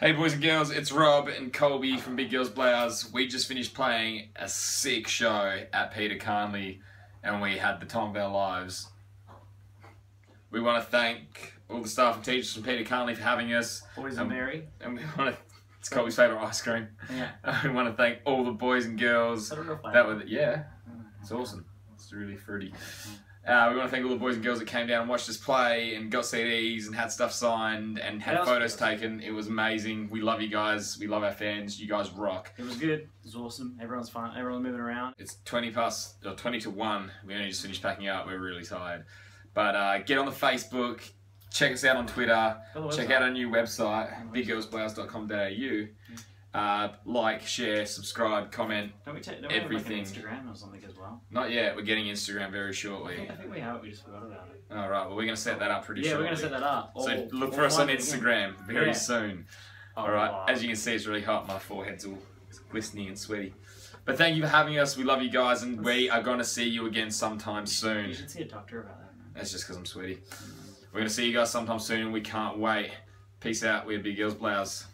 Hey boys and girls, it's Rob and Colby from Big Girls Blouse. We just finished playing a sick show at Peter Carnley and we had the time of our lives. We want to thank all the staff and teachers from Peter Carnley for having us. Boys and Mary. And we want to, it's Colby's favourite ice cream. Yeah. we want to thank all the boys and girls I don't know if I that were, yeah, mm-hmm. it's awesome. It's really fruity. Mm-hmm. Uh, we want to thank all the boys and girls that came down and watched us play and got CDs and had stuff signed and had photos taken. It was amazing. We love you guys. We love our fans. You guys rock. It was good. It was awesome. Everyone's fine. Everyone's moving around. It's 20 past, or 20 to 1. We only just finished packing up. We're really tired. But uh, get on the Facebook. Check us out on Twitter. Go to the Check out our new website, biggirlsblouse.com.au. Uh, like, share, subscribe, comment. Don't we, take, don't we have like everything. Instagram or something as well? Not yet. We're getting Instagram very I shortly. think, I think we have it. We just forgot about it. All right. Well, we're going to set that up pretty soon. yeah, shortly. we're gonna set that up. So All- look for us on five again. Instagram very Yeah. soon. Oh, All right. wow. As you can see, it's really hot. My forehead's all glistening and sweaty. But thank you for having us. We love you guys, and we are going to see you again sometime soon. You should see a doctor about that. Man. That's just because I'm sweaty. We're going to see you guys sometime soon, and we can't wait. Peace out. We're Big Girls Blouse.